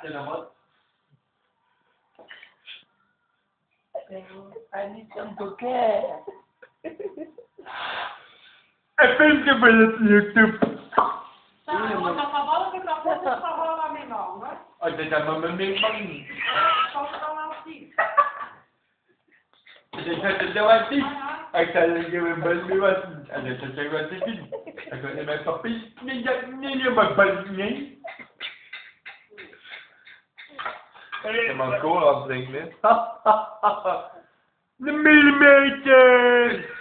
Ka naman. I need some bouquet. I film ka ba yan sa YouTube? Saan mo nakabaw? Nakabaw sa kabaw kami mo. O, dyan naman mamimang. Dyan sa tatawanti. Ang salang gawin balmiwas. Ano sa tatawanti din. Fait que mes papiers, mes gagnés, ma mon cours en anglais. 1000 mètres!